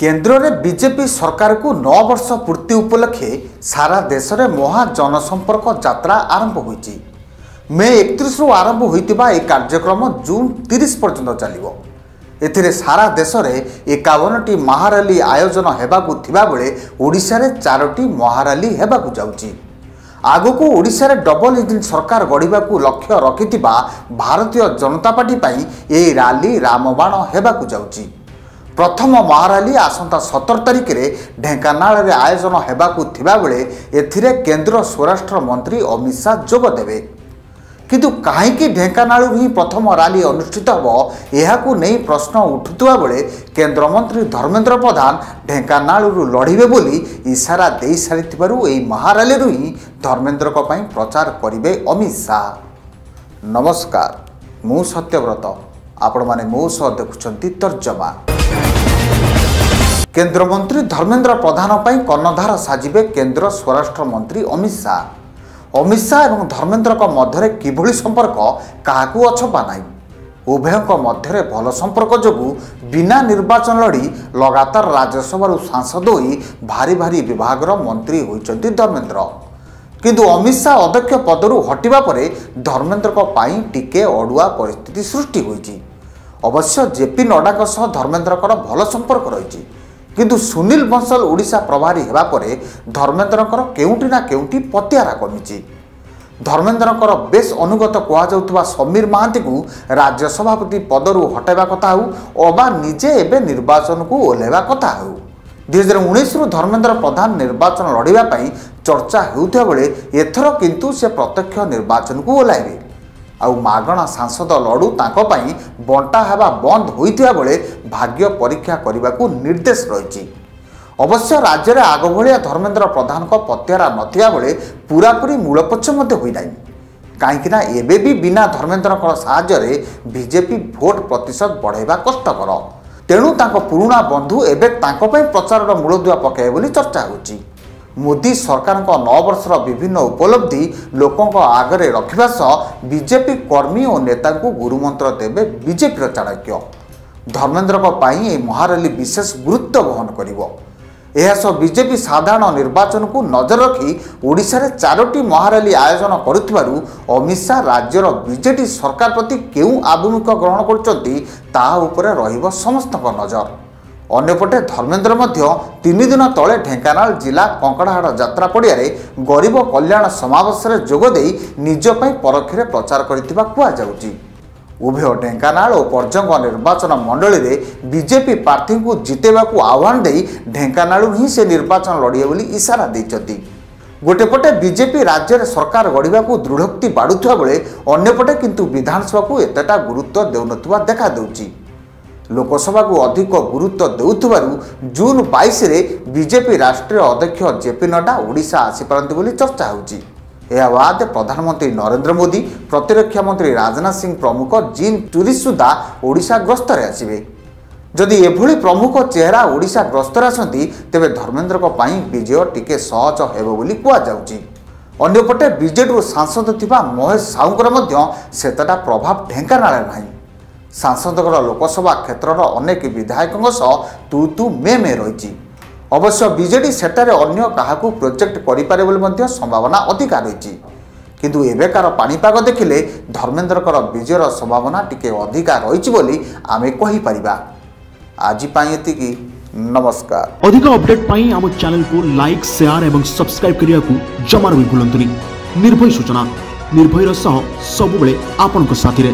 କେନ୍ଦ୍ରରେ ବିଜେପି ସରକାରକୁ ନଅ ବର୍ଷ ପୂର୍ତ୍ତି ଉପଲକ୍ଷେ ସାରା ଦେଶରେ ମହା ଜନସମ୍ପର୍କ ଯାତ୍ରା ଆରମ୍ଭ ହୋଇଛି। ମେ ଏକତିରିଶରୁ ଆରମ୍ଭ ହୋଇଥିବା ଏହି କାର୍ଯ୍ୟକ୍ରମ ଜୁନ୍ ତିରିଶ ପର୍ଯ୍ୟନ୍ତ ଚାଲିବ। ଏଥିରେ ସାରା ଦେଶରେ ଏକାବନଟି ମହାରାଲି ଆୟୋଜନ ହେବାକୁ ଥିବାବେଳେ ଓଡ଼ିଶାରେ ଚାରୋଟି ମହାରାଲି ହେବାକୁ ଯାଉଛି। ଆଗକୁ ଓଡ଼ିଶାରେ ଡବଲ ଇଞ୍ଜିନ୍ ସରକାର ଗଢ଼ିବାକୁ ଲକ୍ଷ୍ୟ ରଖିଥିବା ଭାରତୀୟ ଜନତା ପାର୍ଟି ପାଇଁ ଏହି ରାଲି ରାମବାଣ ହେବାକୁ ଯାଉଛି। ପ୍ରଥମ ମହାରାଲି ଆସନ୍ତା ସତର ତାରିଖରେ ଢେଙ୍କାନାଳରେ ଆୟୋଜନ ହେବାକୁ ଥିବାବେଳେ ଏଥିରେ କେନ୍ଦ୍ର ସ୍ୱରାଷ୍ଟ୍ର ମନ୍ତ୍ରୀ ଅମିତ ଶାହା ଯୋଗ ଦେବେ। କିନ୍ତୁ କାହିଁକି ଢେଙ୍କାନାଳରୁ ହିଁ ପ୍ରଥମ ରାଲି ଅନୁଷ୍ଠିତ ହେବ ଏହାକୁ ନେଇ ପ୍ରଶ୍ନ ଉଠୁଥିବା ବେଳେ କେନ୍ଦ୍ରମନ୍ତ୍ରୀ ଧର୍ମେନ୍ଦ୍ର ପ୍ରଧାନ ଢେଙ୍କାନାଳରୁ ଲଢ଼ିବେ ବୋଲି ଇସାରା ଦେଇସାରିଥିବାରୁ ଏହି ମହାରାଲିରୁ ହିଁ ଧର୍ମେନ୍ଦ୍ରଙ୍କ ପାଇଁ ପ୍ରଚାର କରିବେ ଅମିତ ଶାହା। ନମସ୍କାର ମୁଁ ସତ୍ୟବ୍ରତ। ଆପଣମାନେ ମୋ ସହ ଦେଖୁଛନ୍ତି ତର୍ଜମା। କେନ୍ଦ୍ରମନ୍ତ୍ରୀ ଧର୍ମେନ୍ଦ୍ର ପ୍ରଧାନ ପାଇଁ କର୍ଣ୍ଣଧାର ସାଜିବେ କେନ୍ଦ୍ର ସ୍ୱରାଷ୍ଟ୍ର ମନ୍ତ୍ରୀ ଅମିତ ଶାହା ଅମିତ ଶାହା ଏବଂ ଧର୍ମେନ୍ଦ୍ରଙ୍କ ମଧ୍ୟରେ କିଭଳି ସମ୍ପର୍କ କାହାକୁ ଅଛପା ନାହିଁ। ଉଭୟଙ୍କ ମଧ୍ୟରେ ଭଲ ସମ୍ପର୍କ ଯୋଗୁଁ ବିନା ନିର୍ବାଚନ ଲଢ଼ି ଲଗାତାର ରାଜ୍ୟସଭାରୁ ସାଂସଦ ହୋଇ ଭାରି ଭାରି ବିଭାଗର ମନ୍ତ୍ରୀ ହୋଇଛନ୍ତି ଧର୍ମେନ୍ଦ୍ର। କିନ୍ତୁ ଅମିତ ଶାହା ଅଧ୍ୟକ୍ଷ ପଦରୁ ହଟିବା ପରେ ଧର୍ମେନ୍ଦ୍ରଙ୍କ ପାଇଁ ଟିକେ ଅଡ଼ୁଆ ପରିସ୍ଥିତି ସୃଷ୍ଟି ହୋଇଛି। ଅବଶ୍ୟ ଜେପି ନଡ୍ଡାଙ୍କ ସହ ଧର୍ମେନ୍ଦ୍ରଙ୍କର ଭଲ ସମ୍ପର୍କ ରହିଛି। କିନ୍ତୁ ସୁନୀଲ ବଂଶଲ ଓଡ଼ିଶା ପ୍ରଭାରୀ ହେବା ପରେ ଧର୍ମେନ୍ଦ୍ରଙ୍କର କେଉଁଠି ନା କେଉଁଠି ପତିଆରା କମିଛି ଧର୍ମେନ୍ଦ୍ରଙ୍କର ବେଶ୍ ଅନୁଗତ କୁହାଯାଉଥିବା ସମୀର ମହାନ୍ତିକୁ ରାଜ୍ୟ ସଭାପତି ପଦରୁ ହଟାଇବା କଥା ହେଉ ଅବା ନିଜେ ଏବେ ନିର୍ବାଚନକୁ ଓହ୍ଲାଇବା କଥା ହେଉ ଦୁଇହଜାର ଉଣେଇଶରୁ ଧର୍ମେନ୍ଦ୍ର ପ୍ରଧାନ ନିର୍ବାଚନ ଲଢ଼ିବା ପାଇଁ ଚର୍ଚ୍ଚା ହେଉଥିବା ବେଳେ ଏଥର କିନ୍ତୁ ସେ ପ୍ରତ୍ୟକ୍ଷ ନିର୍ବାଚନକୁ ଓହ୍ଲାଇବେ ଆଉ ମାଗଣା ସାଂସଦ ଲଡ଼ୁ ତାଙ୍କ ପାଇଁ ବଣ୍ଟା ହେବା ବନ୍ଦ ହୋଇଥିବା ବେଳେ ଭାଗ୍ୟ ପରୀକ୍ଷା କରିବାକୁ ନିର୍ଦ୍ଦେଶ ରହିଛି। ଅବଶ୍ୟ ରାଜ୍ୟରେ ଆଗ ଭଳିଆ ଧର୍ମେନ୍ଦ୍ର ପ୍ରଧାନଙ୍କ ପତିଆରା ନଥିବା ବେଳେ ପୁରାପୁରି ମୂଳପୋଛ ମଧ୍ୟ ହୋଇନାହିଁ। କାହିଁକିନା ଏବେ ବି ବିନା ଧର୍ମେନ୍ଦ୍ରଙ୍କ ସାହାଯ୍ୟରେ ବିଜେପି ଭୋଟ୍ ପ୍ରତିଶତ ବଢ଼ାଇବା କଷ୍ଟକର। ତେଣୁ ତାଙ୍କ ପୁରୁଣା ବନ୍ଧୁ ଏବେ ତାଙ୍କ ପାଇଁ ପ୍ରଚାରର ମୂଳଦୁଆ ପକାଇବେ ବୋଲି ଚର୍ଚ୍ଚା ହେଉଛି। ମୋଦି ସରକାରଙ୍କ ନଅ ବର୍ଷର ବିଭିନ୍ନ ଉପଲବ୍ଧି ଲୋକଙ୍କ ଆଗରେ ରଖିବା ସହ ବିଜେପି କର୍ମୀ ଓ ନେତାଙ୍କୁ ଗୁରୁମନ୍ତ୍ର ଦେବେ ବିଜେପିର ଚାଣକ୍ୟ ଧର୍ମେନ୍ଦ୍ରଙ୍କ ପାଇଁ ଏହି ମହାରାଲି ବିଶେଷ ଗୁରୁତ୍ୱ ବହନ କରିବ ଏହା ସହ ବିଜେପି ସାଧାରଣ ନିର୍ବାଚନକୁ ନଜର ରଖି ଓଡ଼ିଶାରେ ଚାରୋଟି ମହାରାଲି ଆୟୋଜନ କରୁଥିବାରୁ ଅମିତ ଶାହା ରାଜ୍ୟର ବିଜେଡି ସରକାର ପ୍ରତି କେଉଁ ଆଭିମୁଖ୍ୟ ଗ୍ରହଣ କରୁଛନ୍ତି ତାହା ଉପରେ ରହିବ ସମସ୍ତଙ୍କ ନଜର ଅନ୍ୟପଟେ ଧର୍ମେନ୍ଦ୍ର ମଧ୍ୟ ତିନି ଦିନ ତଳେ ଢେଙ୍କାନାଳ ଜିଲ୍ଲା କଙ୍କଡ଼ାହାଡ଼ ଯାତ୍ରା ପଡ଼ିଆରେ ଗରିବ କଲ୍ୟାଣ ସମାବେଶରେ ଯୋଗ ଦେଇ ନିଜ ପାଇଁ ପରୋକ୍ଷରେ ପ୍ରଚାର କରିଥିବା କୁହାଯାଉଛି। ଉଭୟ ଢେଙ୍କାନାଳ ଓ ପର୍ଜଙ୍ଗ ନିର୍ବାଚନ ମଣ୍ଡଳୀରେ ବିଜେପି ପ୍ରାର୍ଥୀଙ୍କୁ ଜିତେଇବାକୁ ଆହ୍ୱାନ ଦେଇ ଢେଙ୍କାନାଳରୁ ହିଁ ସେ ନିର୍ବାଚନ ଲଢ଼ିବେ ବୋଲି ଇସାରା ଦେଇଛନ୍ତି। ଗୋଟେପଟେ ବିଜେପି ରାଜ୍ୟରେ ସରକାର ଗଢ଼ିବାକୁ ଦୃଢ଼ୋକ୍ତି ବାଢ଼ୁଥିବା ବେଳେ ଅନ୍ୟପଟେ କିନ୍ତୁ ବିଧାନସଭାକୁ ଏତେଟା ଗୁରୁତ୍ୱ ଦେଉନଥିବା ଦେଖାଦେଉଛି। ଲୋକସଭାକୁ ଅଧିକ ଗୁରୁତ୍ୱ ଦେଉଥିବାରୁ ଜୁନ୍ ବାଇଶରେ ବିଜେପି ରାଷ୍ଟ୍ରୀୟ ଅଧ୍ୟକ୍ଷ ଜେପି ନଡ୍ଡା ଓଡ଼ିଶା ଆସିପାରନ୍ତି ବୋଲି ଚର୍ଚ୍ଚା ହେଉଛି। ଏହା ବାଦ ପ୍ରଧାନମନ୍ତ୍ରୀ ନରେନ୍ଦ୍ର ମୋଦି ପ୍ରତିରକ୍ଷା ମନ୍ତ୍ରୀ ରାଜନାଥ ସିଂ ପ୍ରମୁଖ ଜିନ୍ ତିରିଶ ସୁଦ୍ଧା ଓଡ଼ିଶା ଗସ୍ତରେ ଆସିବେ। ଯଦି ଏଭଳି ପ୍ରମୁଖ ଚେହେରା ଓଡ଼ିଶା ଗସ୍ତରେ ଆସନ୍ତି ତେବେ ଧର୍ମେନ୍ଦ୍ରଙ୍କ ପାଇଁ ବିଜୟ ଟିକେ ସହଜ ହେବ ବୋଲି କୁହାଯାଉଛି। ଅନ୍ୟପଟେ ବିଜେଡ଼ିରୁ ସାଂସଦ ଥିବା ମହେଶ ସାହୁଙ୍କର ମଧ୍ୟ ସେତେଟା ପ୍ରଭାବ ଢେଙ୍କାନାଳରେ ନାହିଁ। ସାଂସଦଙ୍କର ଲୋକସଭା କ୍ଷେତ୍ରର ଅନେକ ବିଧାୟକଙ୍କ ସହ ତୁ ତୁ ମେ ମେ ରହିଛି। ଅବଶ୍ୟ ବିଜେଡି ସେଠାରେ ଅନ୍ୟ କାହାକୁ ପ୍ରୋଜେକ୍ଟ କରିପାରେ ବୋଲି ମଧ୍ୟ ସମ୍ଭାବନା ଅଧିକା ରହିଛି। କିନ୍ତୁ ଏବେକାର ପାଣିପାଗ ଦେଖିଲେ ଧର୍ମେନ୍ଦ୍ରଙ୍କର ବିଜୟର ସମ୍ଭାବନା ଟିକେ ଅଧିକା ରହିଛି ବୋଲି ଆମେ କହିପାରିବା। ଆଜି ପାଇଁ ଏତିକି। ନମସ୍କାର। ଅଧିକ ଅପଡେଟ୍ ପାଇଁ ଆମ ଚ୍ୟାନେଲକୁ ଲାଇକ୍ ସେୟାର ଏବଂ ସବସ୍କ୍ରାଇବ୍ କରିବାକୁ ଜମାରୁ ବି ଭୁଲନ୍ତୁନି। ନିର୍ଭୟ ସୂଚନା ନିର୍ଭୟର ସହ ସବୁବେଳେ ଆପଣଙ୍କ ସାଥିରେ।